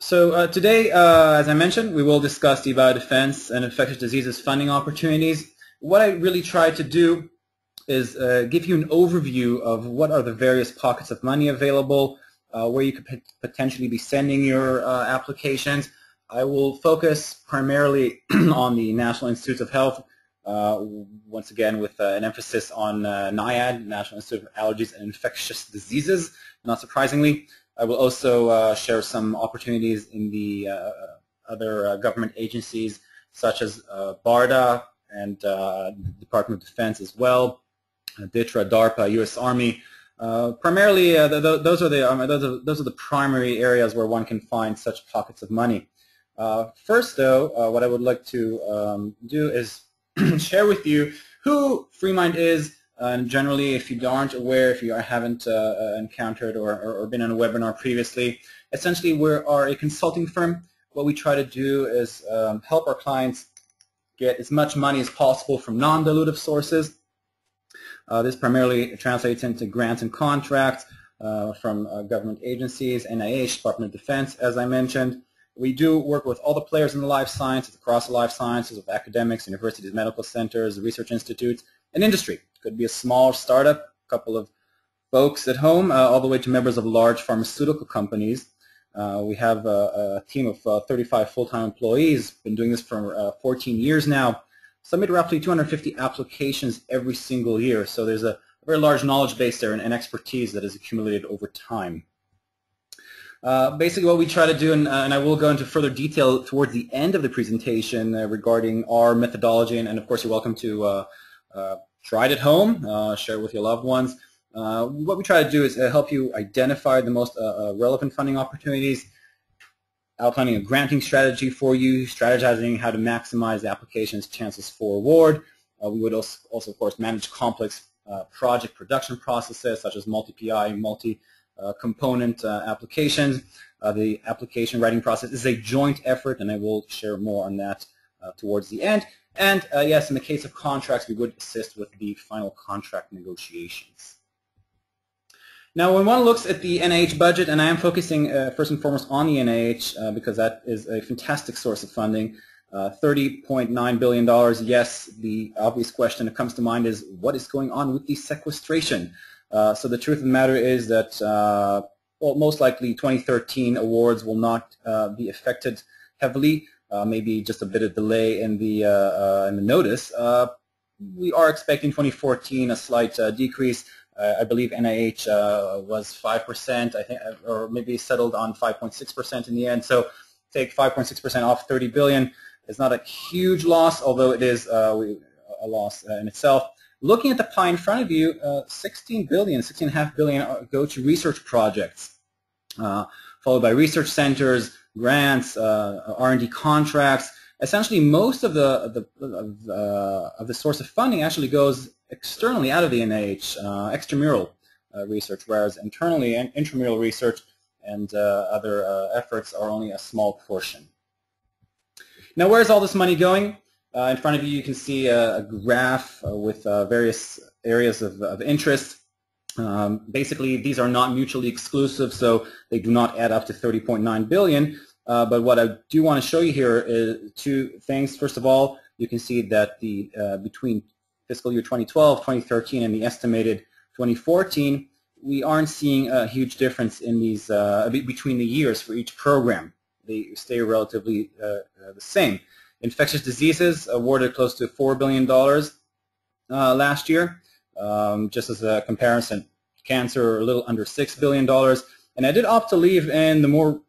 So uh, today, uh, as I mentioned, we will discuss the biodefense and infectious diseases funding opportunities. What I really try to do is uh, give you an overview of what are the various pockets of money available, uh, where you could potentially be sending your uh, applications. I will focus primarily on the National Institutes of Health, uh, once again with an emphasis on NIAID, National Institute of Allergies and Infectious Diseases, not surprisingly. I will also share some opportunities in the other government agencies such as BARDA and the Department of Defense as well, DTRA, DARPA, U.S. Army, uh, primarily, uh, those are the um, those are those are the primary areas where one can find such pockets of money. Uh, first, though, uh, what I would like to um, do is share with you who FreeMind is. And generally, if you aren't aware, if you haven't uh, encountered or, or, or, been on a webinar previously, essentially we are a consulting firm. What we try to do is um, help our clients get as much money as possible from non-dilutive sources uh, this primarily translates into grants and contracts uh, from uh, government agencies, NIH, Department of Defense, as I mentioned. We do work with all the players in the life sciences, across the life sciences, with academics, universities, medical centers, research institutes, and industry. Could be a small startup, a couple of folks at home, uh, all the way to members of large pharmaceutical companies. Uh, we have a, a team of uh, 35 full-time employees, been doing this for 14 years now, submit roughly 250 applications every single year. So there's a very large knowledge base there and, and expertise that is accumulated over time. Uh, basically what we try to do, and, uh, and, I will go into further detail towards the end of the presentation uh, regarding our methodology, and, and, of course you're welcome to uh, uh, try it at home, uh, share it with your loved ones. what we try to do is help you identify the most relevant funding opportunities, outlining a granting strategy for you, strategizing how to maximize the application's chances for award. Uh, we would also, also, of course, manage complex uh, project production processes such as multi-PI, multi-component uh, applications. Uh, the application writing process is a joint effort, and I will share more on that uh, towards the end. And uh, yes, in the case of contracts, we would assist with the final contract negotiations. Now, when one looks at the NIH budget, and I am focusing uh, first and foremost on the NIH uh, because that is a fantastic source of funding, uh, $30.9 billion, yes, the obvious question that comes to mind is what is going on with the sequestration? Uh, so the truth of the matter is that, uh, well, most likely 2013 awards will not be affected heavily, maybe just a bit of delay in the, in the notice. we are expecting 2014 a slight decrease, uh, I believe NIH uh, was 5%, I think, uh, or maybe settled on 5.6% in the end. So take 5.6% off 30 billion is not a huge loss, although it is uh, a loss uh, in itself. Looking at the pie in front of you, uh, 16 billion, 16.5 billion go to research projects, followed by research centers, grants, R&D contracts. Essentially, most of the, the of, of the source of funding actually goes externally out of the NIH, uh, extramural uh, research, whereas internally and intramural research and uh, other uh, efforts are only a small portion. Now, where is all this money going? Uh, in front of you, you can see a, a graph with various areas of, of interest. Um, basically, these are not mutually exclusive, so they do not add up to 30.9 billion. Uh, but what I do want to show you here is two things. First of all, you can see that the uh, between fiscal year 2012, 2013, and the estimated 2014, we aren't seeing a huge difference in these uh, between the years for each program. They stay relatively uh, uh, the same. Infectious diseases awarded close to $4 billion uh, last year. Um, just as a comparison, cancer a little under $6 billion. And I did opt to leave in the more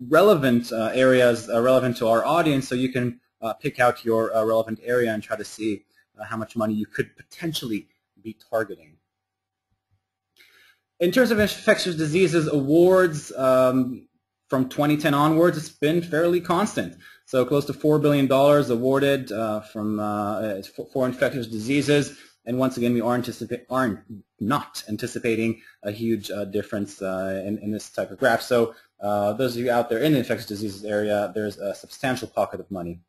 relevant uh, areas uh, relevant to our audience so you can pick out your relevant area and try to see uh, how much money you could potentially be targeting. In terms of infectious diseases awards, um, from 2010 onwards, it's been fairly constant. So close to $4 billion awarded uh, from uh, for infectious diseases. And once again, we are, are not anticipating a huge uh, difference uh, in, in, this type of graph. So uh, those of you out there in the infectious diseases area, there's a substantial pocket of money.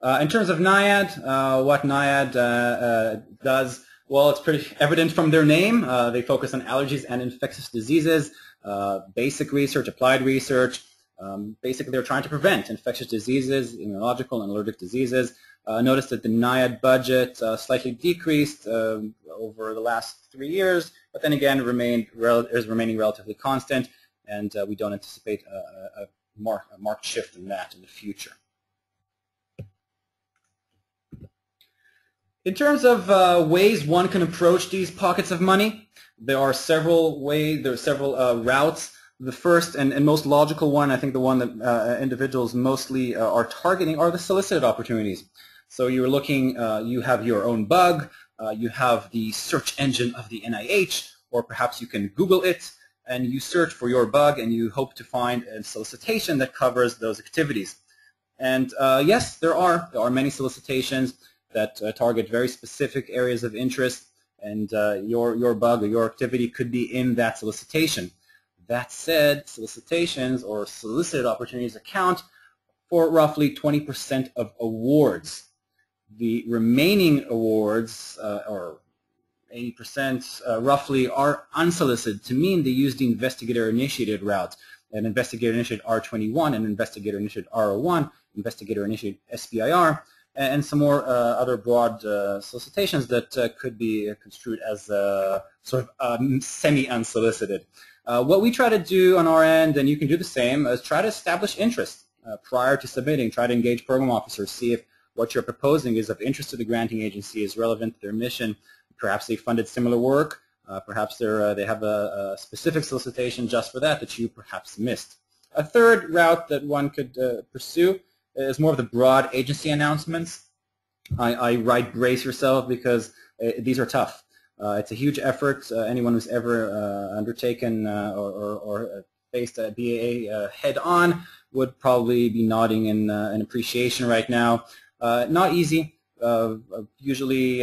Uh, in terms of NIAID, uh, what NIAID uh, does, well, it's pretty evident from their name. they focus on allergies and infectious diseases. basic research, applied research. Um, basically, they're trying to prevent infectious diseases, immunological and allergic diseases. Uh, notice that the NIAID budget uh, slightly decreased um, over the last three years, but then again remained is remaining relatively constant, and uh, we don't anticipate a, a, mark, a marked shift in that in the future. In terms of uh, ways one can approach these pockets of money, there are several ways, there are several uh, routes. The first and, and, most logical one, I think the one that uh, individuals mostly uh, are targeting, are the solicited opportunities. So you're looking, uh, you have your own bug, uh, you have the search engine of the NIH, or perhaps you can Google it, and you search for your bug, and you hope to find a solicitation that covers those activities. And yes, there are. There are many solicitations that uh, target very specific areas of interest and uh, your, your bug or your activity could be in that solicitation. That said, solicitations or solicited opportunities account for roughly 20% of awards. The remaining awards, uh, or 80% uh, roughly, are unsolicited to mean they use the investigator-initiated route. An investigator-initiated R21 an investigator-initiated R01, investigator-initiated SBIR, and some more uh, other broad uh, solicitations that uh, could be construed as sort of um, semi-unsolicited. What we try to do on our end, and you can do the same, is try to establish interest prior to submitting, try to engage program officers, see if what you're proposing is of interest to the granting agency, is relevant to their mission. Perhaps they funded similar work. Uh, perhaps uh, they have a, a, specific solicitation just for that that you perhaps missed. A third route that one could uh, pursue is more of the broad agency announcements. I, I write brace yourself because uh, these are tough. Uh, it's a huge effort. Uh, anyone who's ever uh, undertaken uh, or, or, or, faced a BAA uh, head-on would probably be nodding in, in appreciation right now. not easy. usually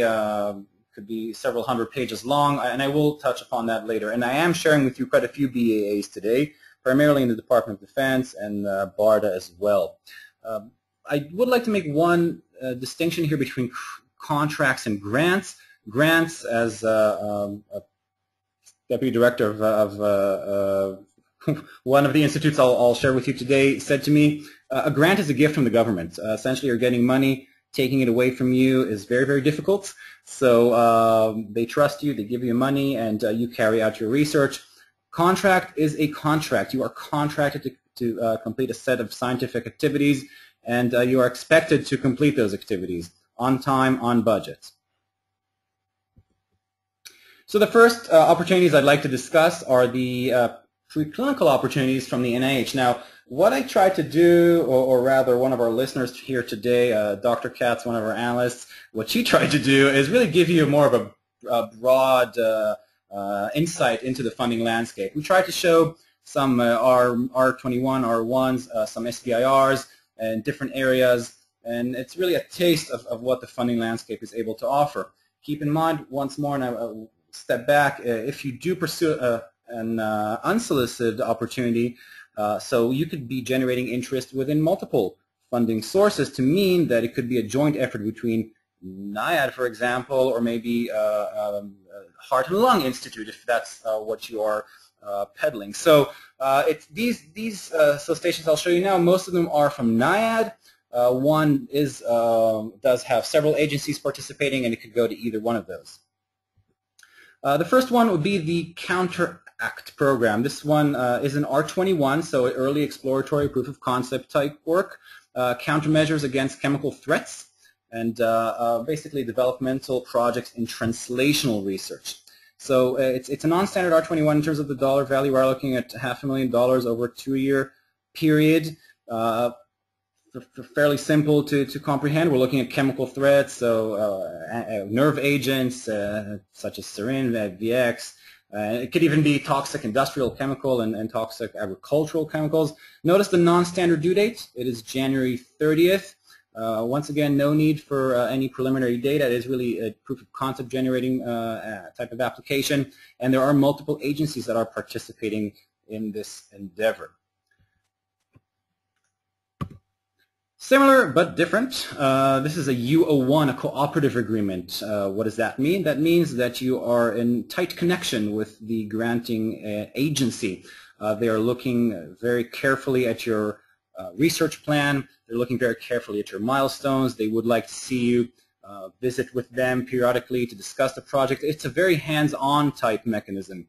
could be several hundred pages long, and I will touch upon that later. And I am sharing with you quite a few BAAs today, primarily in the Department of Defense and BARDA as well. Um, I would like to make one uh, distinction here between contracts and grants. Grants, as uh, um, deputy director of, of uh, uh, one of the institutes I'll, I'll, share with you today, said to me, uh, a grant is a gift from the government. essentially, you're getting money. Taking it away from you is very, very difficult. So um, they trust you, they give you money, and you carry out your research. Contract is a contract. You are contracted to to uh, complete a set of scientific activities, and uh, you are expected to complete those activities on time, on budget. So the first uh, opportunities I'd like to discuss are the uh, preclinical opportunities from the NIH. Now, what I tried to do, or, or rather one of our listeners here today, uh, Dr. Katz, one of our analysts, what she tried to do is really give you more of a, a broad uh, insight into the funding landscape. We tried to show some uh, R, R21, R1s, uh, some SBIRs in different areas, and it's really a taste of, of what the funding landscape is able to offer. Keep in mind, once more, and I step back, uh, if you do pursue a, an uh, unsolicited opportunity, uh, so you could be generating interest within multiple funding sources to mean that it could be a joint effort between NIAID, for example, or maybe uh, um, Heart and Lung Institute, if that's what you are uh, peddling. So uh, these these uh, I'll show you now. Most of them are from NIAID. Uh, one is um, does have several agencies participating, and it could go to either one of those. Uh, the first one would be the Counteract program. This one uh, is an R21, so early exploratory proof of concept type work, countermeasures against chemical threats, and basically developmental projects in translational research. So uh, it's, it's a non-standard R21 in terms of the dollar value. We're looking at half a million dollars over a two-year period. Uh, fairly simple to, to comprehend. We're looking at chemical threats, so uh, nerve agents uh, such as sarin, VX. Uh, it could even be toxic industrial chemical and, and toxic agricultural chemicals. Notice the non-standard due date. It is January 30th. Uh, once again, no need for uh, any preliminary data. It is really a proof of concept generating uh, type of application, and there are multiple agencies that are participating in this endeavor. Similar but different. Uh, this is a U01, a cooperative agreement. Uh, what does that mean? That means that you are in tight connection with the granting uh, agency. Uh, they are looking very carefully at your uh, research plan. They're looking very carefully at your milestones. They would like to see you uh, visit with them periodically to discuss the project. It's a very hands-on type mechanism.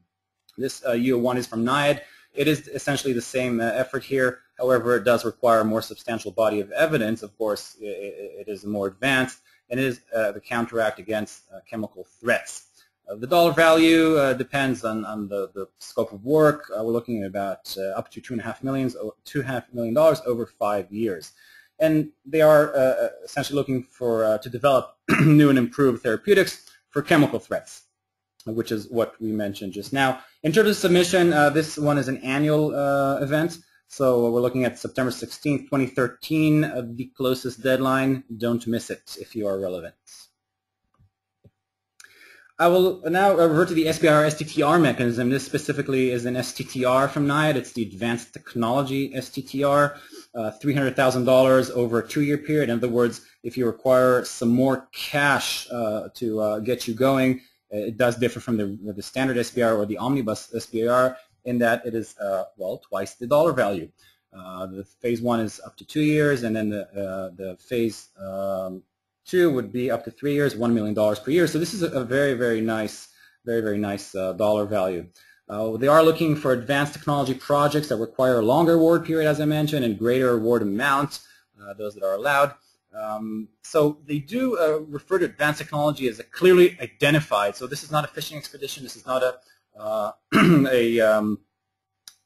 This uh, U01 is from NIAID. It is essentially the same effort here. However, it does require a more substantial body of evidence. Of course, it, it is more advanced, and it is uh, the counteract against uh, chemical threats. Uh, the dollar value uh, depends on, on the, the scope of work. Uh, we're looking at about up to two and a half millions, two half million dollars over five years. And they are essentially looking for to develop new and improved therapeutics for chemical threats which is what we mentioned just now. In terms of submission, uh, this one is an annual uh, event. So we're looking at September 16, 2013, uh, the closest deadline. Don't miss it if you are relevant. I will now revert to the SBIR STTR mechanism. This specifically is an STTR from NIAID. It's the Advanced Technology STTR, uh, $300,000 over a two-year period. In other words, if you require some more cash uh, to uh, get you going, it does differ from the, the standard SBIR or the omnibus SBIR in that it is, uh, well, twice the dollar value. Uh, the phase one is up to two years, and then the, uh, the phase um, Two would be up to three years, $1 million per year. So this is a very, very nice, very, very nice uh, dollar value. Uh, they are looking for advanced technology projects that require a longer award period, as I mentioned, and greater award amounts, uh, those that are allowed. Um, so they do uh, refer to advanced technology as a clearly identified. So this is not a fishing expedition. This is not a, a, um,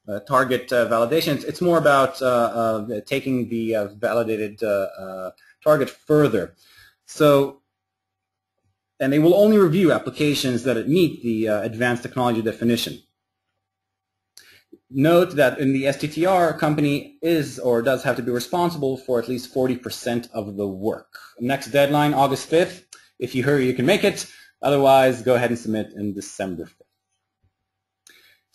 a, target uh, validation. It's, more about taking the validated target further. So, and they will only review applications that meet the uh, advanced technology definition. Note that in the STTR, a company is or does have to be responsible for at least 40% of the work. Next deadline, August 5th. If you hurry, you can make it. Otherwise, go ahead and submit in December 5th.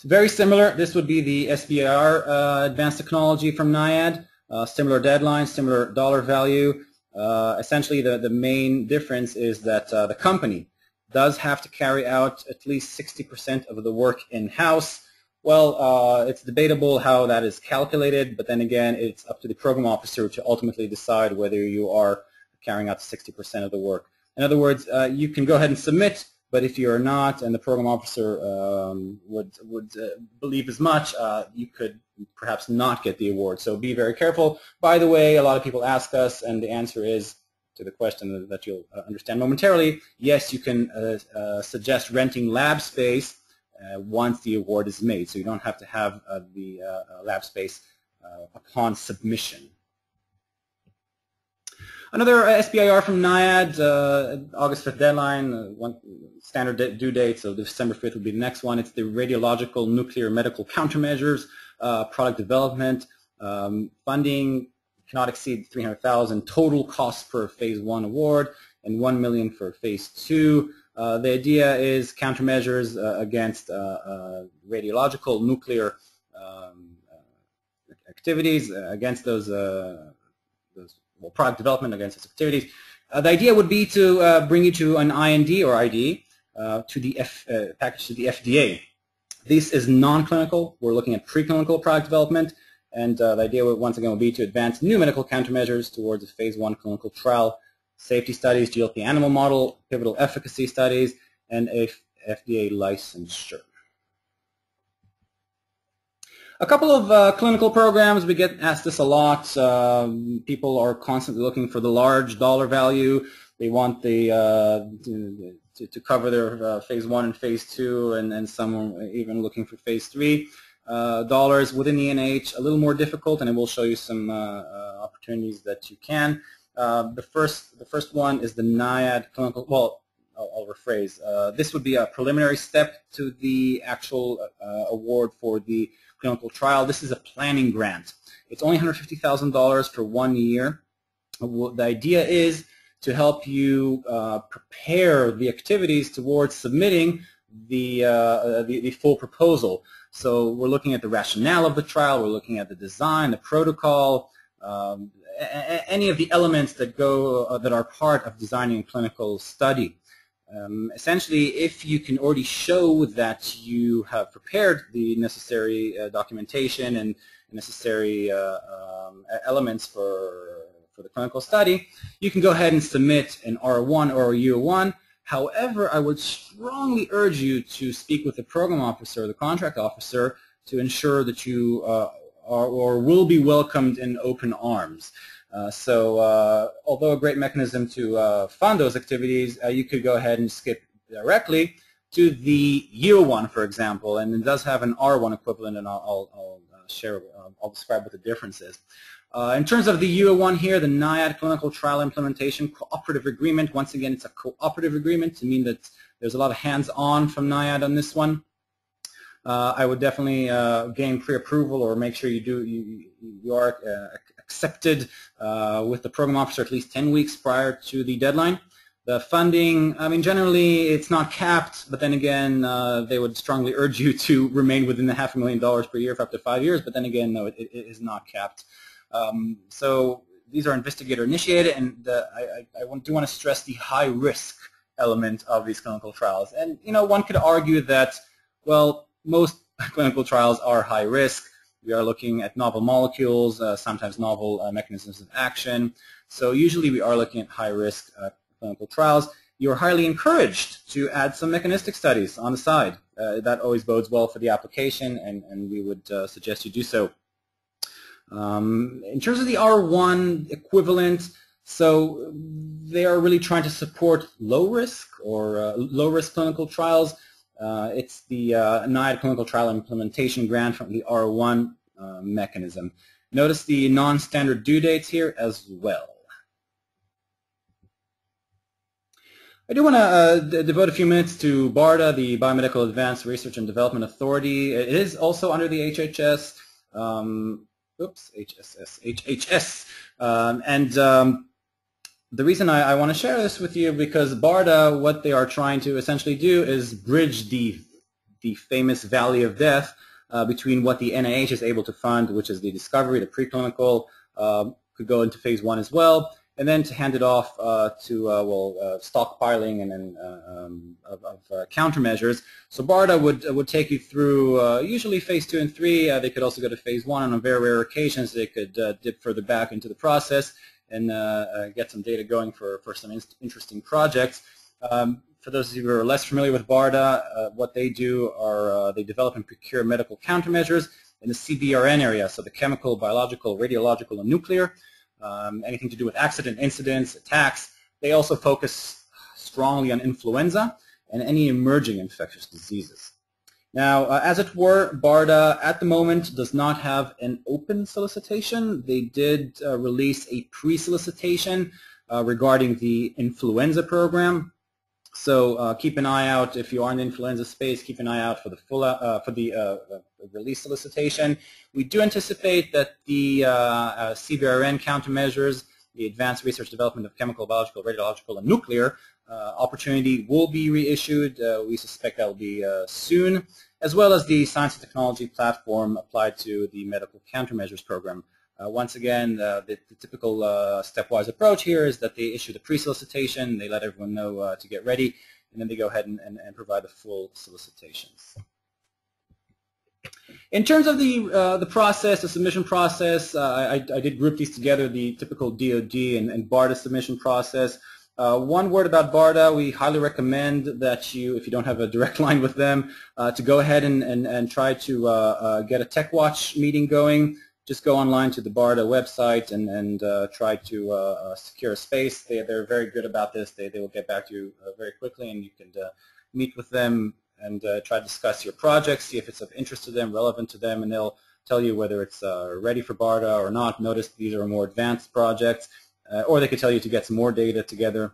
It's very similar. This would be the SBIR uh, Advanced Technology from NIAID. Uh, similar deadline, similar dollar value. Uh, essentially, the, the main difference is that uh, the company does have to carry out at least 60% of the work in-house. Well, uh, it's debatable how that is calculated, but then again, it's up to the program officer to ultimately decide whether you are carrying out 60% of the work. In other words, uh, you can go ahead and submit, but if you are not, and the program officer um, would would uh, believe as much, uh, you could perhaps not get the award. So be very careful. By the way, a lot of people ask us, and the answer is to the question that you'll uh, understand momentarily. Yes, you can uh, uh, suggest renting lab space once the award is made, so you don't have to have the lab space upon submission. Another SBIR from NIAID, uh, August 5th deadline, uh, one standard due date, so December 5th will be the next one. It's the radiological nuclear medical countermeasures, uh, product development, um, funding cannot exceed 300,000 total cost per phase one award and 1 million for phase two. Uh, the idea is countermeasures uh, against uh, radiological nuclear um, activities, against those, those well, product development against its activities. Uh, the idea would be to uh, bring you to an IND or ID uh, to the F, package to the FDA. This is non-clinical. We're looking at preclinical product development, and uh, the idea, once again, would be to advance new medical countermeasures towards a phase one clinical trial, safety studies, GLP animal model, pivotal efficacy studies, and a FDA licensure. A couple of uh, clinical programs, we get asked this a lot. Um, people are constantly looking for the large dollar value. They want the uh, to, to, cover their uh, phase one and phase two, and, and some even looking for phase three. Uh, dollars within the NIH, a little more difficult, and I will show you some uh, uh, opportunities that you can. the first, the first one is the NIAID clinical. Well, I'll, I'll rephrase. this would be a preliminary step to the actual award for the clinical trial. This is a planning grant. It's only $150,000 for one year. The idea is to help you uh, prepare the activities towards submitting the, uh, the, the, full proposal. So we're looking at the rationale of the trial, we're looking at the design, the protocol, um, any of the elements that go uh, that are part of designing a clinical study. Um, essentially, if you can already show that you have prepared the necessary uh, documentation and necessary uh, um, elements for, for the clinical study, you can go ahead and submit an R1 or a U1. However, I would strongly urge you to speak with the program officer the contract officer to ensure that you uh, are or will be welcomed in open arms. Uh, so uh, although a great mechanism to uh, fund those activities, you could go ahead and skip directly to the U1, for example, and it does have an R1 equivalent, and I'll, I'll, I'll share, I'll describe what the difference is. Uh, in terms of the U1 here, the NIAID Clinical Trial Implementation Cooperative Agreement, once again, it's a cooperative agreement to mean that there's a lot of hands-on from NIAID on this one. Uh, I would definitely uh, gain pre-approval or make sure you do you, you are accepted uh, with the program officer at least 10 weeks prior to the deadline. The funding, I mean, generally it's not capped, but then again, uh, they would strongly urge you to remain within the half a million dollars per year for up to five years, but then again, no, it, it is not capped. Um, so these are investigator initiated, and uh, I, I, I, do want to stress the high risk element of these clinical trials. And, you know, one could argue that, well, most clinical trials are high risk. We are looking at novel molecules, uh, sometimes novel uh, mechanisms of action. So usually we are looking at high-risk uh, clinical trials. You're highly encouraged to add some mechanistic studies on the side. Uh, that always bodes well for the application, and, and we would uh, suggest you do so. Um, in terms of the R1 equivalent, so they are really trying to support low-risk or uh, low-risk clinical trials. Uh, it's the uh, NIAID Clinical Trial Implementation Grant from the R1 uh, mechanism. Notice the non-standard due dates here as well. I do want to uh, devote a few minutes to BARDA, the Biomedical Advanced Research and Development Authority. It is also under the HHS, um, oops, HSS, HHS, um, and um, the reason I, I want to share this with you because BARDA, what they are trying to essentially do is bridge the, the famous valley of death uh, between what the NIH is able to fund, which is the discovery, the preclinical, um, could go into phase one as well, and then to hand it off uh, to uh, well uh, stockpiling and then uh, um, of, of uh, countermeasures. So BARDA would would take you through usually phase two and three. they could also go to phase one, and on very rare occasions they could dip further back into the process and uh, uh, get some data going for, for some in interesting projects. Um, for those of you who are less familiar with BARDA, uh, what they do are they develop and procure medical countermeasures in the CBRN area, so the chemical, biological, radiological, and nuclear, um, anything to do with accident, incidents, attacks. They also focus strongly on influenza and any emerging infectious diseases. Now, uh, as it were, BARDA at the moment does not have an open solicitation. They did uh, release a pre-solicitation uh, regarding the influenza program. So uh, keep an eye out if you are in the influenza space. Keep an eye out for the full uh, for the uh, release solicitation. We do anticipate that the CBRN countermeasures, the Advanced Research Development of Chemical, Biological, Radiological, and Nuclear, uh, opportunity will be reissued. Uh, we suspect that will be uh, soon, as well as the science and technology platform applied to the medical countermeasures program. once again, the, the, typical stepwise approach here is that they issue the pre-solicitation, they let everyone know to get ready, and then they go ahead and, and, and provide the full solicitations. In terms of the uh, the process, the submission process, uh, I, I, did group these together, the typical DoD and, and BARDA submission process. Uh, one word about BARDA, we highly recommend that you, if you don't have a direct line with them, uh, to go ahead and, and, and try to uh, uh get a TechWatch meeting going. Just go online to the BARDA website and, and uh, try to uh, secure a space. They, they're very good about this. They, they will get back to you very quickly and you can meet with them and try to discuss your project, see if it's of interest to them, relevant to them, and they'll tell you whether it's ready for BARDA or not. Notice these are more advanced projects uh, or they could tell you to get some more data together.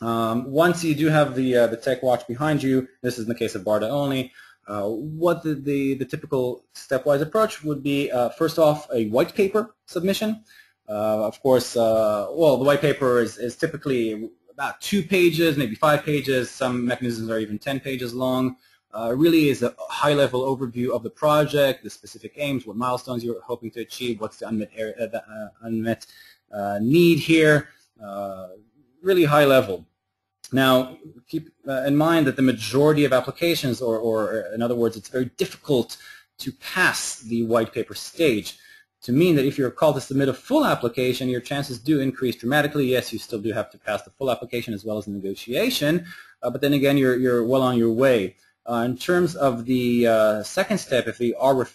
Um, once you do have the uh, the TechWatch behind you, this is in the case of BARDA only, uh, what the, the, the, typical stepwise approach would be, uh, first off, a white paper submission. Uh, of course, uh, well, the white paper is, is typically about two pages, maybe five pages. Some mechanisms are even 10 pages long. Uh, really is a high-level overview of the project, the specific aims, what milestones you're hoping to achieve, what's the unmet, area, the, unmet need here, uh, really high level. Now, keep uh, in mind that the majority of applications, or, or in other words, it's very difficult to pass the white paper stage to mean that if you're called to submit a full application, your chances do increase dramatically. Yes, you still do have to pass the full application as well as the negotiation, uh, but then again, you're, you're well on your way. Uh, in terms of the uh, second step, if, the,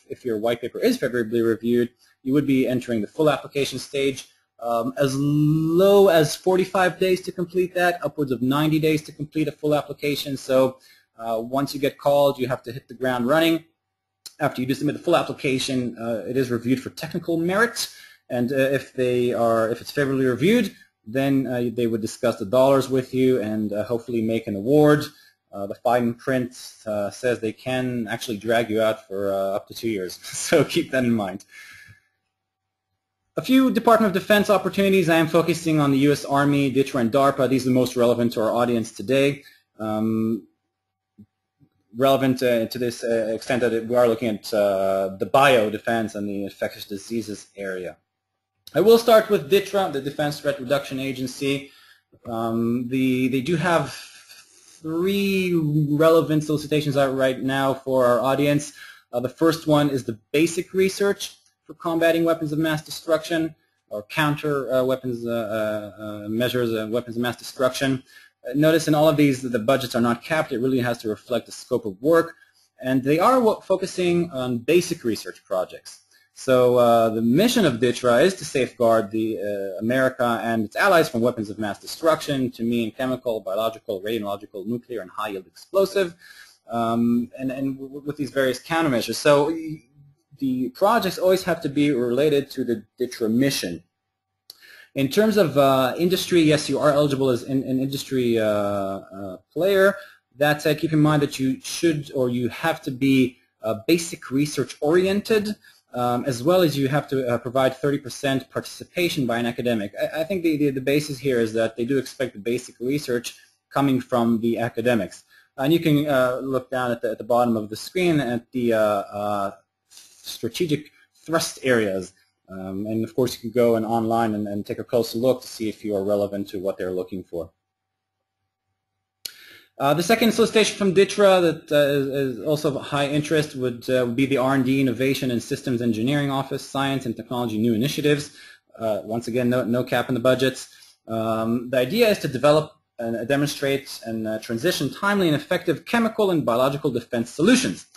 if your white paper is favorably reviewed, you would be entering the full application stage. Um, as low as 45 days to complete that, upwards of 90 days to complete a full application. So uh, once you get called, you have to hit the ground running after you do submit the full application, uh, it is reviewed for technical merit, and uh, if they are, if it's favorably reviewed, then uh, they would discuss the dollars with you and uh, hopefully make an award. Uh, the fine print says they can actually drag you out for up to two years, so keep that in mind. A few Department of Defense opportunities. I am focusing on the U.S. Army, DTRA, and DARPA. These are the most relevant to our audience today. Um, relevant uh, to this uh, extent that we are looking at uh, the bio defense and the infectious diseases area. I will start with DTRA, the Defense Threat Reduction Agency. Um, the, they do have three relevant solicitations out right now for our audience. Uh, the first one is the basic research for combating weapons of mass destruction or counter uh, weapons uh, measures of weapons of mass destruction. Notice in all of these that the budgets are not capped. It really has to reflect the scope of work. And they are focusing on basic research projects. So uh, the mission of DTRA is to safeguard the uh, America and its allies from weapons of mass destruction, to mean chemical, biological, radiological, nuclear, and high-yield explosive, um, and, and with these various countermeasures. So the projects always have to be related to the DTRA mission. In terms of uh, industry, yes, you are eligible as an, an industry uh, uh, player. That said, keep in mind that you should or you have to be uh, basic research oriented, um, as well as you have to uh, provide 30% participation by an academic. I, I think the, the, the, basis here is that they do expect the basic research coming from the academics. And you can uh, look down at the, at the bottom of the screen at the strategic thrust areas um, and of course, you can go and online and, and, take a closer look to see if you are relevant to what they're looking for. Uh, the second solicitation from DTRA that uh, is, is, also of high interest would uh, be the R&D Innovation and Systems Engineering Office, Science and Technology New Initiatives. Uh, once again, no, no, cap in the budgets. Um, the idea is to develop and demonstrate and uh, transition timely and effective chemical and biological defense solutions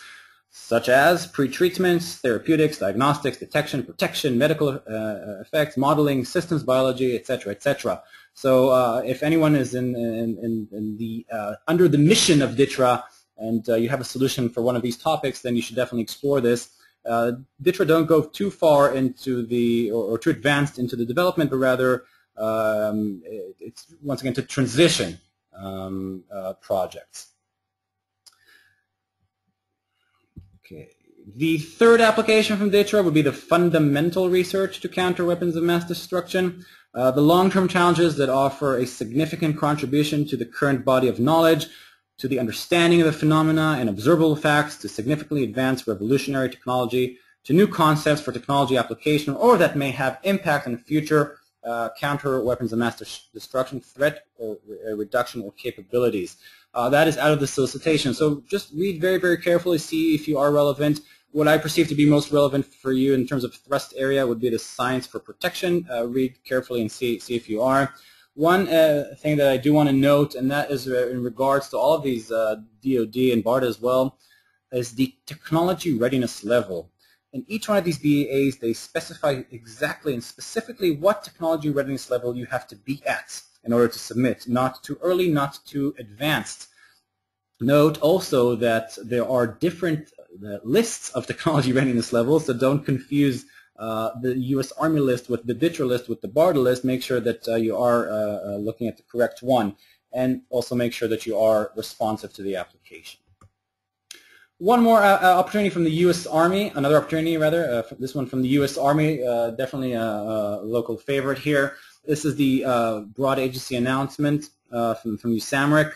such as pretreatments, therapeutics, diagnostics, detection, protection, medical uh, effects, modeling, systems biology, etc., etc. So uh, if anyone is in, in, in, the uh, under the mission of DTRA and uh, you have a solution for one of these topics, then you should definitely explore this. Uh, DTRA don't go too far into the or, or too advanced into the development, but rather um, it, it's once again to transition um, uh, projects. Okay. The third application from DTRA would be the fundamental research to counter weapons of mass destruction. Uh, the long-term challenges that offer a significant contribution to the current body of knowledge, to the understanding of the phenomena and observable facts, to significantly advance revolutionary technology, to new concepts for technology application, or that may have impact on future uh, counter weapons of mass destruction threat or re reduction or capabilities. Uh, that is out of the solicitation. So just read very, very carefully, see if you are relevant. What I perceive to be most relevant for you in terms of thrust area would be the science for protection. Uh, read carefully and see, see if you are. One uh, thing that I do want to note, and that is uh, in regards to all of these DoD uh, and BARDA as well, is the technology readiness level. In each one of these BAs, they specify exactly and specifically what technology readiness level you have to be at in order to submit, not too early, not too advanced. Note also that there are different uh, lists of technology readiness levels, so don't confuse uh, the U.S. Army list with the DTRA list with the BARDA list. Make sure that uh, you are uh, uh, looking at the correct one, and also make sure that you are responsive to the application. One more uh, opportunity from the U.S. Army, another opportunity rather, this one from the U.S. Army, definitely a, a, local favorite here. This is the uh, broad agency announcement uh, from, from USAMRIC.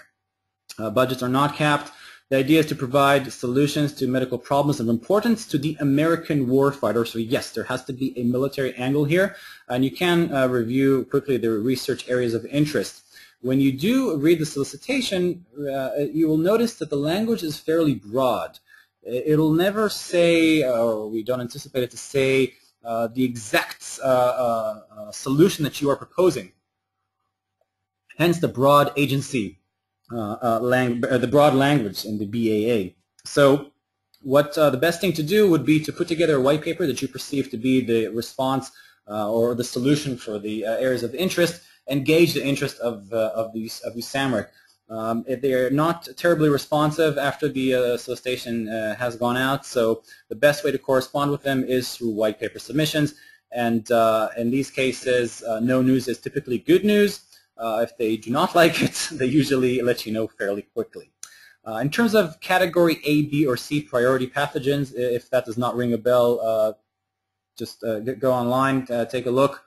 Uh, budgets are not capped. The idea is to provide solutions to medical problems of importance to the American warfighter. So yes, there has to be a military angle here. And you can uh, review quickly the research areas of interest. When you do read the solicitation, uh, you will notice that the language is fairly broad. It'll never say, or we don't anticipate it to say, uh, the exact uh, uh, uh solution that you are proposing. Hence the broad agency, the broad language in the BAA. So what the best thing to do would be to put together a white paper that you perceive to be the response or the solution for the areas of interest engage the interest of, of, these, of SAMRC. Um, they're not terribly responsive after the uh, solicitation uh, has gone out, so the best way to correspond with them is through white paper submissions. And uh, in these cases, uh, no news is typically good news. Uh, if they do not like it, they usually let you know fairly quickly. Uh, in terms of category A, B, or C priority pathogens, if that does not ring a bell, just go online, take a look.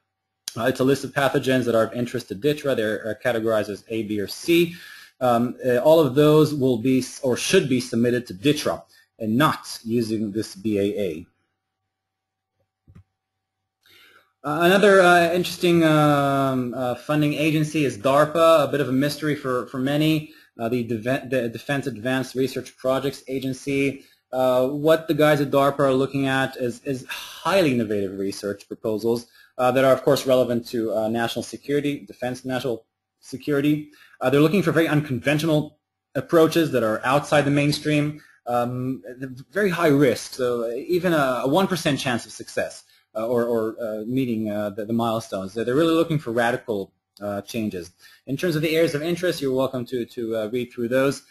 it's a list of pathogens that are of interest to DTRA. They're categorized as A, B, or C um, uh, all of those will be or should be submitted to DTRA and not using this BAA. Uh, another uh, interesting um, uh, funding agency is DARPA, a bit of a mystery for, for many, uh, the, the, Defense Advanced Research Projects Agency. Uh, what the guys at DARPA are looking at is, is highly innovative research proposals that are, of course, relevant to national security, defense national security. Uh, they're looking for very unconventional approaches that are outside the mainstream, um, very high risk, so even a 1% chance of success uh, or, or uh, meeting uh, the, the, milestones. They're really looking for radical uh, changes. In terms of the areas of interest, you're welcome to, to uh, read through those,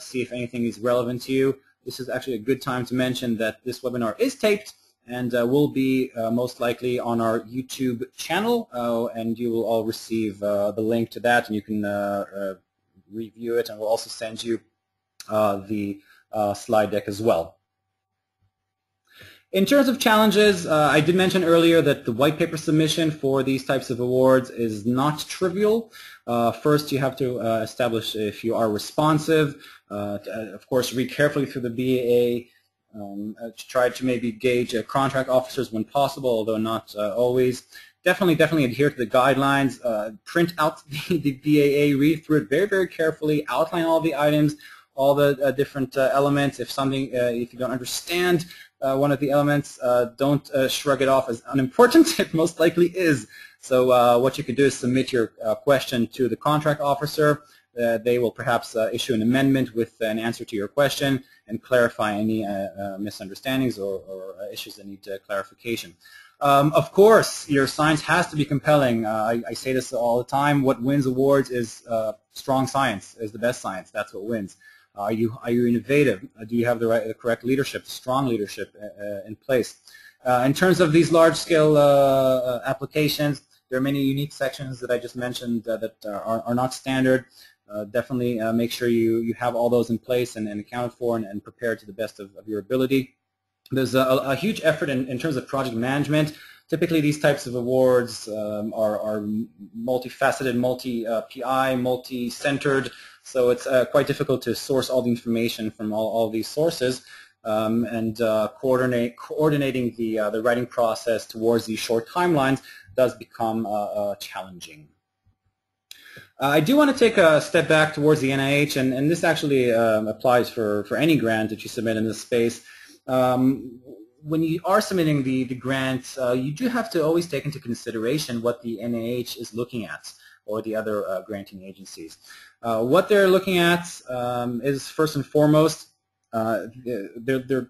see if anything is relevant to you. This is actually a good time to mention that this webinar is taped and uh, will be uh, most likely on our YouTube channel, uh, and you will all receive uh, the link to that, and you can uh, uh, review it, and we'll also send you the slide deck as well. In terms of challenges, I did mention earlier that the white paper submission for these types of awards is not trivial. first, you have to establish if you are responsive. of course, read carefully through the BAA um, uh, to try to maybe gauge uh, contract officers when possible, although not uh, always. Definitely, definitely adhere to the guidelines. Uh, print out the, the, BAA, read through it very, very carefully, outline all the items, all the uh, different uh, elements. If something, if you don't understand one of the elements, don't shrug it off as unimportant. it most likely is. So what you can do is submit your question to the contract officer. Uh, they will perhaps uh, issue an amendment with an answer to your question and clarify any uh, uh, misunderstandings or, or, uh, issues that need uh, clarification. Um, of course, your science has to be compelling. I, I, say this all the time. What wins awards is strong science, is the best science. That's what wins. Are you are you innovative? do you have the right the correct leadership, strong leadership in place? in terms of these large-scale applications, there are many unique sections that I just mentioned that are, are not standard. Uh, definitely uh, make sure you, you have all those in place and, and accounted for and, and prepared to the best of, of your ability. There's a, a huge effort in, in terms of project management. Typically, these types of awards um, are, are multifaceted, multi-PI, uh, multi-centered, so it's uh, quite difficult to source all the information from all, all these sources. Um, and uh, coordinate, coordinating the, uh, the writing process towards these short timelines does become challenging. Uh, I do want to take a step back towards the NIH, and, and this actually um, applies for, for any grant that you submit in this space. Um, when you are submitting the, the grant, uh, you do have to always take into consideration what the NIH is looking at or the other uh, granting agencies. Uh, what they're looking at um, is first and foremost, uh, they're, they're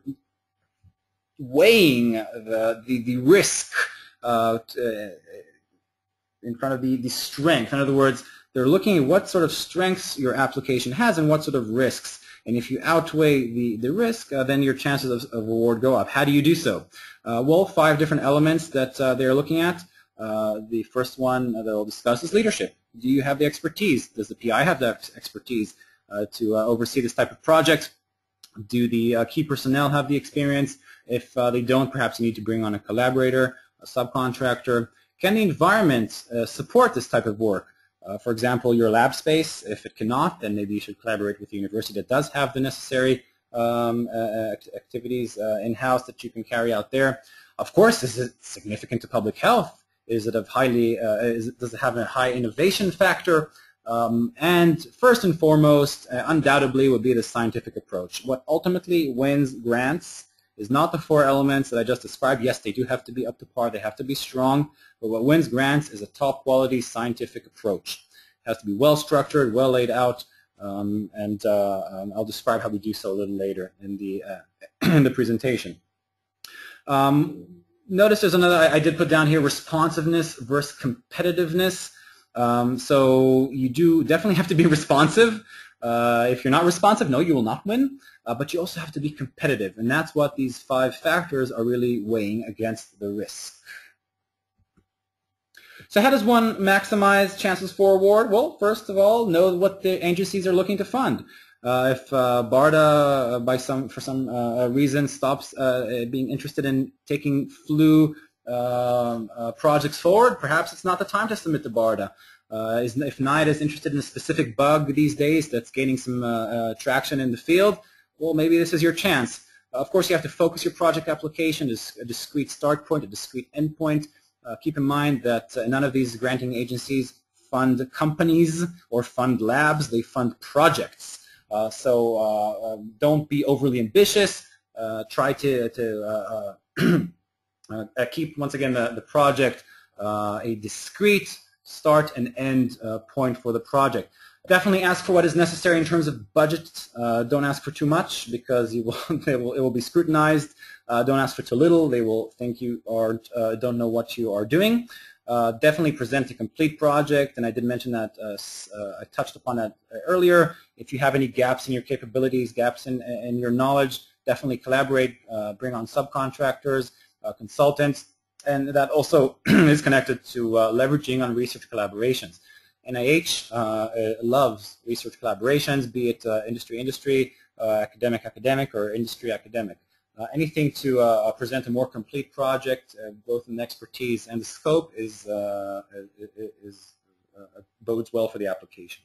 weighing the, the, the risk uh, in front of the, the strength. In other words, they're looking at what sort of strengths your application has and what sort of risks. And if you outweigh the, the risk, uh, then your chances of, of, award go up. How do you do so? Uh, well, five different elements that uh, they're looking at. Uh, the first one that they'll discuss is leadership. Do you have the expertise? Does the PI have the expertise uh, to uh, oversee this type of project? Do the key personnel have the experience? If they don't, perhaps you need to bring on a collaborator, a subcontractor. Can the environment support this type of work? Uh, for example, your lab space, if it cannot, then maybe you should collaborate with a university that does have the necessary um, uh, activities uh, in-house that you can carry out there. Of course, is it significant to public health? Is it of highly, uh, is does it have a high innovation factor? Um, and first and foremost, uh, undoubtedly, would be the scientific approach. What ultimately wins grants is not the four elements that I just described. Yes, they do have to be up to par. They have to be strong. But what wins grants is a top quality scientific approach. It has to be well structured, well laid out, um, and uh, um, I'll describe how we do so a little later in the, uh, in the presentation. Um, notice there's another, I, I, did put down here, responsiveness versus competitiveness. Um, so you do definitely have to be responsive. Uh, if you're not responsive, no, you will not win. Uh, but you also have to be competitive, and that's what these five factors are really weighing against the risk. So how does one maximize chances for award? Well, first of all, know what the agencies are looking to fund. Uh, if uh, BARDA, uh, by some for some uh, reason, stops uh, being interested in taking flu um, uh, projects forward, perhaps it's not the time to submit to BARDA. Uh, is, if NIAID is interested in a specific bug these days that's gaining some uh, uh, traction in the field, well, maybe this is your chance. of course, you have to focus your project application. A discrete start point, a discrete end point. keep in mind that none of these granting agencies fund companies or fund labs. They fund projects. Uh, so uh, um, don't be overly ambitious. Uh, try to, to keep, once again, the, the project a discrete start and end point for the project. Definitely ask for what is necessary in terms of budget. don't ask for too much because you will, will, it will be scrutinized. don't ask for too little. They will think you are, don't know what you are doing. Uh, definitely present a complete project, and I did mention that, uh, uh, I touched upon that earlier. If you have any gaps in your capabilities, gaps in, in your knowledge, definitely collaborate, uh, bring on subcontractors, uh, consultants, and that also is connected to uh, leveraging on research collaborations. NIH uh, uh, loves research collaborations, be it industry-industry, academic-academic, or industry-academic. Uh, anything to uh, uh, present a more complete project, both in expertise and the scope, is, is bodes well for the application.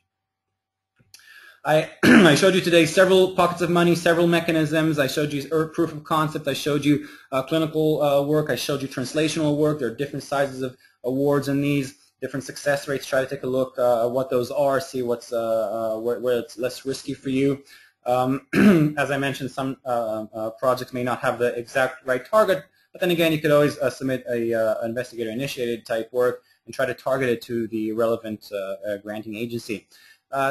I, I, showed you today several pockets of money, several mechanisms. I showed you proof of concept. I showed you uh, clinical uh, work. I showed you translational work. There are different sizes of awards in these, different success rates. Try to take a look uh, at what those are, see what's where, where, it's less risky for you. Um, as I mentioned, some uh, uh, projects may not have the exact right target, but then again, you could always uh, submit a uh, investigator-initiated type work and try to target it to the relevant uh, uh, granting agency.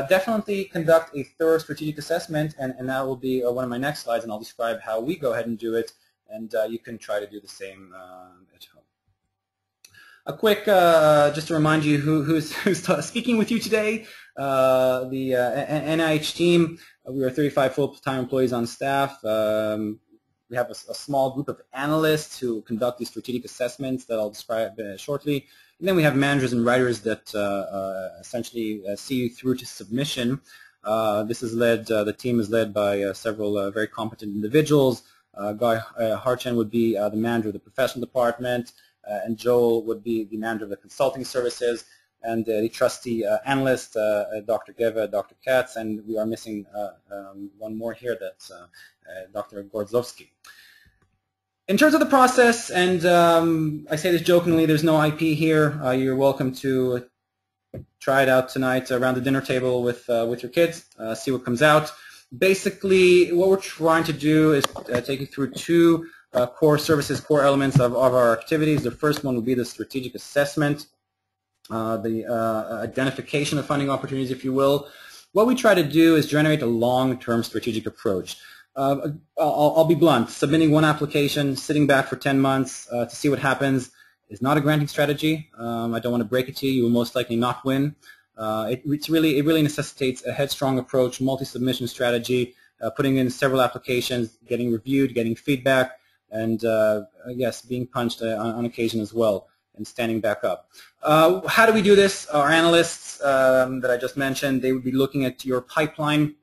Definitely conduct a thorough strategic assessment, and, and that will be one of my next slides, and I'll describe how we go ahead and do it, and you can try to do the same at home. A quick, just to remind you who, who's, who's speaking with you today, the NIH team. Uh, we are 35 full-time employees on staff. Um, we have a, a, small group of analysts who conduct these strategic assessments that I'll describe uh, shortly. And then we have managers and writers that uh, uh, essentially uh, see you through to submission. This is led, the team is led by several very competent individuals. Guy Harchen would be the manager of the professional department, and Joel would be the manager of the consulting services and uh, the trustee uh, analyst, uh, Dr. Geva, Dr. Katz, and we are missing um, one more here, that's Dr. Gordzowski. In terms of the process, and um, I say this jokingly, there's no IP here. Uh, you're welcome to try it out tonight around the dinner table with uh, with your kids, uh, see what comes out. Basically, what we're trying to do is take you through two core services, core elements of, of our activities. The first one will be the strategic assessment uh, the uh, identification of funding opportunities, if you will. What we try to do is generate a long-term strategic approach. Uh, I'll, I'll, be blunt. Submitting one application, sitting back for 10 months uh, to see what happens is not a granting strategy. Um, I don't want to break it to you. You will most likely not win. Uh, it, it's really, it really necessitates a headstrong approach, multi-submission strategy, uh, putting in several applications, getting reviewed, getting feedback, and yes, being punched on, on occasion as well and standing back up. Uh, how do we do this? Our analysts um, that I just mentioned, they would be looking at your pipeline.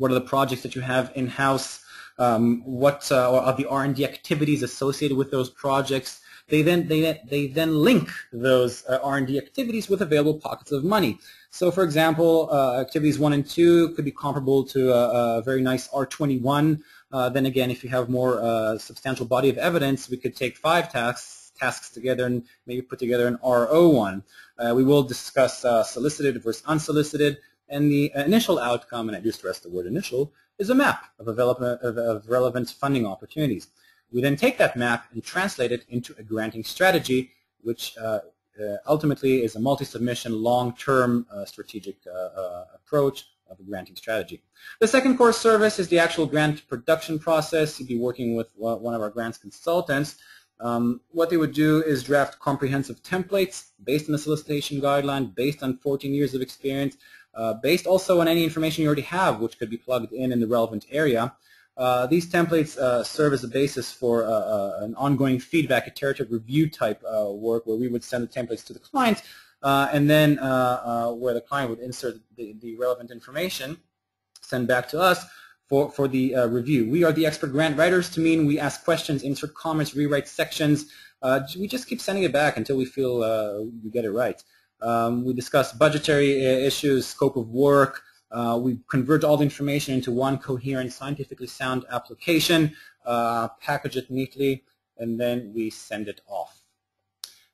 What are the projects that you have in-house? Um, what uh, are the R&D activities associated with those projects? They then they they then link those uh, R&D activities with available pockets of money. So, for example, uh, activities one and two could be comparable to a, a very nice R21. Uh, then again, if you have more uh, substantial body of evidence, we could take five tasks tasks together and maybe put together an R01. Uh, we will discuss uh, solicited versus unsolicited, and the initial outcome, and I do stress the word initial, is a map of, of, relevant funding opportunities. We then take that map and translate it into a granting strategy, which uh, uh, ultimately is a multi-submission, long-term uh, strategic uh, approach of a granting strategy. The second core service is the actual grant production process. You'd be working with one of our grants consultants. Um, what they would do is draft comprehensive templates based on the solicitation guideline, based on 14 years of experience, uh, based also on any information you already have, which could be plugged in in the relevant area. Uh, these templates uh, serve as a basis for uh, uh, an ongoing feedback, a iterative review type work where we would send the templates to the client and then where the client would insert the, the, relevant information, send back to us for, for the review. We are the expert grant writers to mean we ask questions, insert comments, rewrite sections. we just keep sending it back until we feel we get it right. Um, we discuss budgetary issues, scope of work, uh, we convert all the information into one coherent, scientifically sound application, uh, package it neatly, and then we send it off.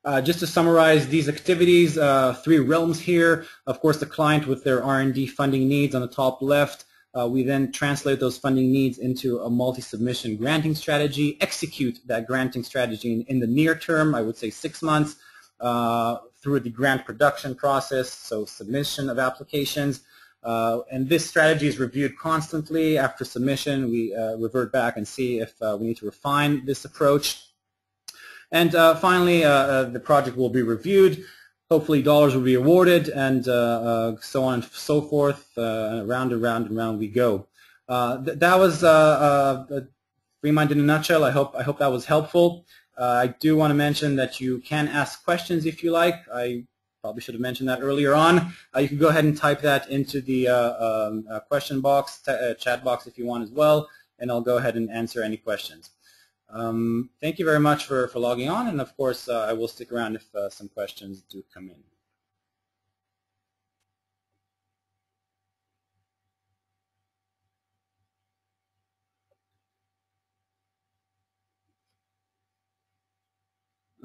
Uh, just to summarize these activities, uh, three realms here. Of course, the client with their R&D funding needs on the top left. Uh, we then translate those funding needs into a multi-submission granting strategy, execute that granting strategy in, in, the near term, I would say six months, uh, through the grant production process, so submission of applications, uh, and this strategy is reviewed constantly. After submission, we uh, revert back and see if uh, we need to refine this approach. And uh, finally, uh, uh, the project will be reviewed. Hopefully dollars will be awarded and so on and so forth. round and round and round we go. Th that was FreeMind in a nutshell. I hope, I hope that was helpful. I do want to mention that you can ask questions if you like. I Probably should have mentioned that earlier on. Uh, you can go ahead and type that into the uh, um, uh, question box, uh, chat box if you want as well, and I'll go ahead and answer any questions. Um, thank you very much for, for logging on, and of course uh, I will stick around if uh, some questions do come in.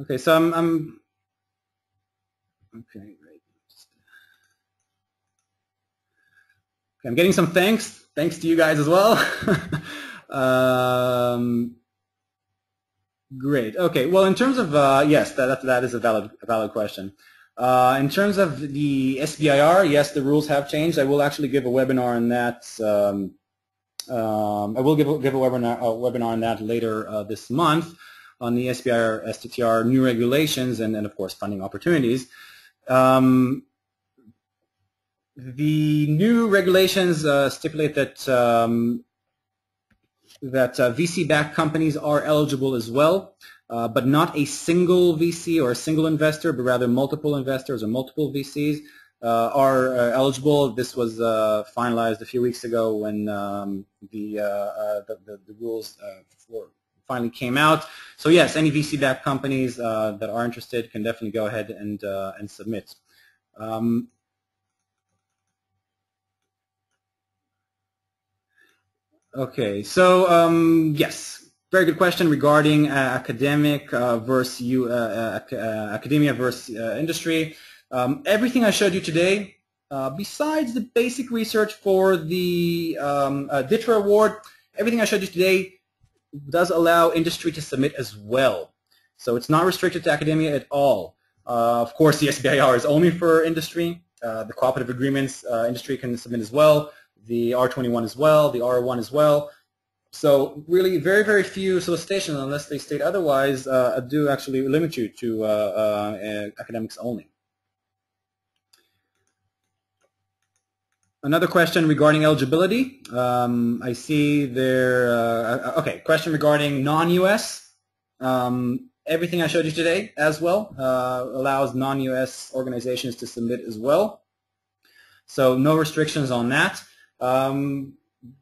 Okay, so I'm, I'm Okay, great. Okay, I'm getting some thanks. Thanks to you guys as well. um, great. Okay. Well, in terms of uh, yes, that that is a valid a valid question. Uh, in terms of the SBIR, yes, the rules have changed. I will actually give a webinar on that. Um, um, I will give a, give a webinar a webinar on that later uh, this month on the SBIR STTR new regulations and, and of course funding opportunities. Um, the new regulations uh, stipulate that um, that uh, VC-backed companies are eligible as well, uh, but not a single VC or a single investor, but rather multiple investors or multiple VCs uh, are uh, eligible. This was uh, finalized a few weeks ago when um, the, the, the, the, rules for finally came out. So yes, any VC-backed companies uh, that are interested can definitely go ahead and, uh, and submit. Um, okay, so um, yes, very good question regarding uh, academic uh, versus you, uh, uh, academia versus industry. Um, everything I showed you today, besides the basic research for the um, DTRA award, everything I showed you today does allow industry to submit as well. So it's not restricted to academia at all. Uh, of course, the SBIR is only for industry. Uh, the cooperative agreements, uh, industry can submit as well. The R21 as well, the R1 as well. So really very, very few solicitations, unless they state otherwise, uh, do actually limit you to uh, uh, academics only. Another question regarding eligibility. Um, I see there, uh, okay, question regarding non-U.S. Um, everything I showed you today as well uh, allows non-U.S. organizations to submit as well. So no restrictions on that. Um,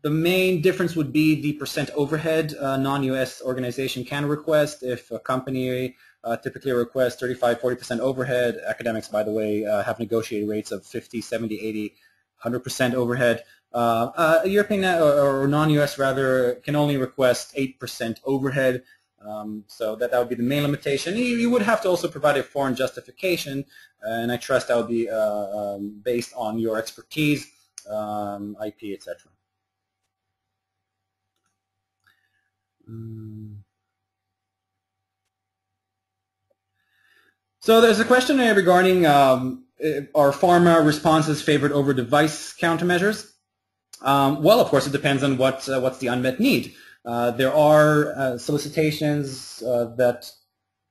the main difference would be the percent overhead a non-U.S. organization can request. If a company uh, typically requests 35, 40% overhead, academics, by the way, uh, have negotiated rates of 50, 70, 80 100% overhead. Uh, uh, European or, or non-US rather can only request 8% overhead. Um, so that, that would be the main limitation. You, you, would have to also provide a foreign justification, and I trust that would be uh, um, based on your expertise, um, IP, etc. Mm. So there's a question regarding um, are pharma responses favored over device countermeasures? Um, well, of course, it depends on what uh, what's the unmet need. Uh, there are uh, solicitations uh, that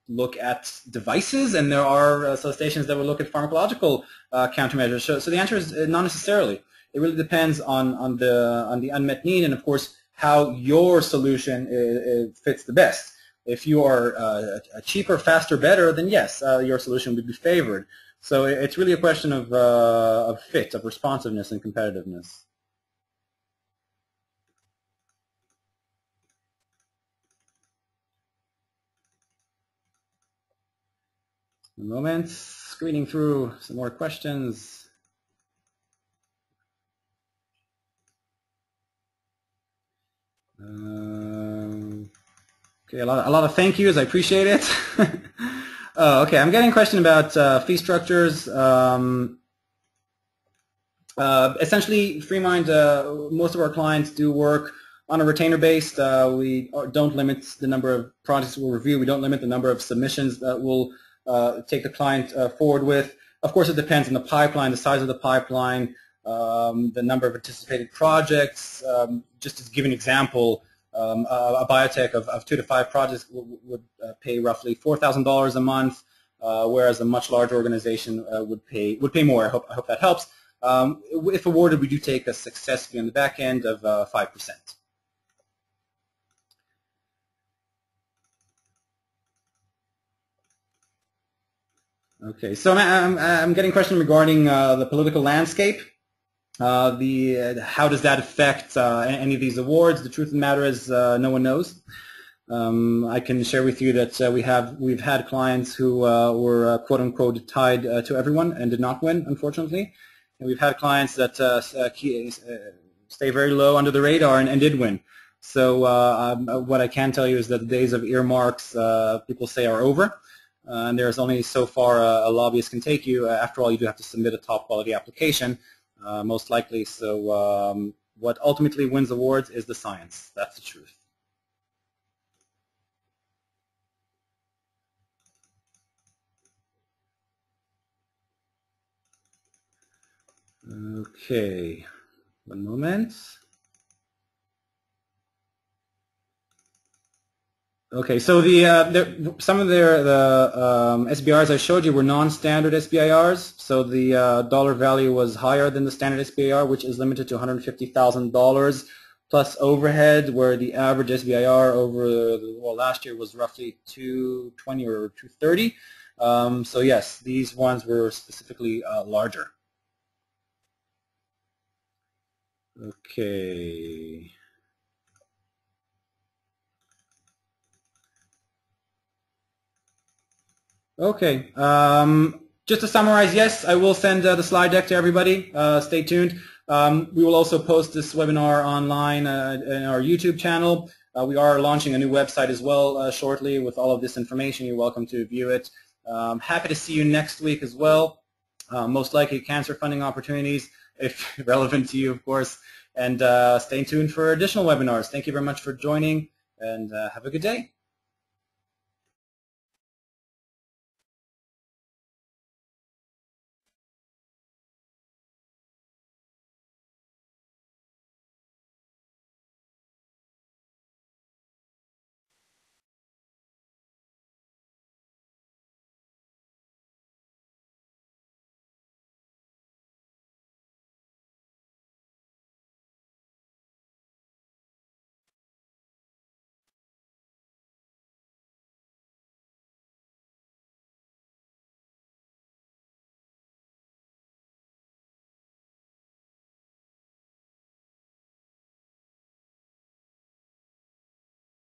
look at devices, and there are uh, solicitations that will look at pharmacological uh, countermeasures. So, so the answer is not necessarily. It really depends on on the on the unmet need, and of course how your solution fits the best. If you are cheaper, faster, better, then yes, your solution would be favored. So it's really a question of, of fit, of responsiveness and competitiveness. A moment, screening through some more questions. Um, okay, a lot, a lot of thank yous. I appreciate it. oh, okay, I'm getting a question about uh, fee structures. Um, uh, essentially, FreeMind, uh, most of our clients do work on a retainer based. Uh, we don't limit the number of projects we'll review. We don't limit the number of submissions that we'll uh, take the client uh, forward with. Of course, it depends on the pipeline, the size of the pipeline, um, the number of anticipated projects. Um, just to give an example, um, a, a, biotech of, of, two to five projects would, uh, pay roughly $4,000 a month, uh, whereas a much larger organization uh, would pay would pay more. I hope, I hope that helps. Um, if awarded, we do take a success fee on the back end of 5%. Okay, so I'm, I'm getting a question regarding uh, the political landscape. Uh, the uh, how does that affect uh, any of these awards? The truth of the matter is, uh, no one knows. Um, I can share with you that uh, we have we've had clients who were quote unquote tied to everyone and did not win, unfortunately. And we've had clients that stay very low under the radar and, and did win. So um, what I can tell you is that the days of earmarks people say are over. Uh, and there's only so far a, a lobbyist can take you. Uh, after all, you do have to submit a top quality application, uh, most likely. So um, what ultimately wins awards is the science. That's the truth. Okay, one moment. Okay, so the, uh, the some of their the um, SBIRs I showed you were non-standard SBIRs. So the uh, dollar value was higher than the standard SBIR, which is limited to $150,000 plus overhead, where the average SBIR over well last year was roughly 220 or 230. Um, so yes, these ones were specifically uh, larger. Okay. Okay. Um, just to summarize, yes, I will send uh, the slide deck to everybody. Uh, stay tuned. Um, we will also post this webinar online uh, in our YouTube channel. Uh, we are launching a new website as well uh, shortly with all of this information. You're welcome to view it. Um, happy to see you next week as well. Uh, most likely cancer funding opportunities, if relevant to you, of course. And stay tuned for additional webinars. Thank you very much for joining, and have a good day.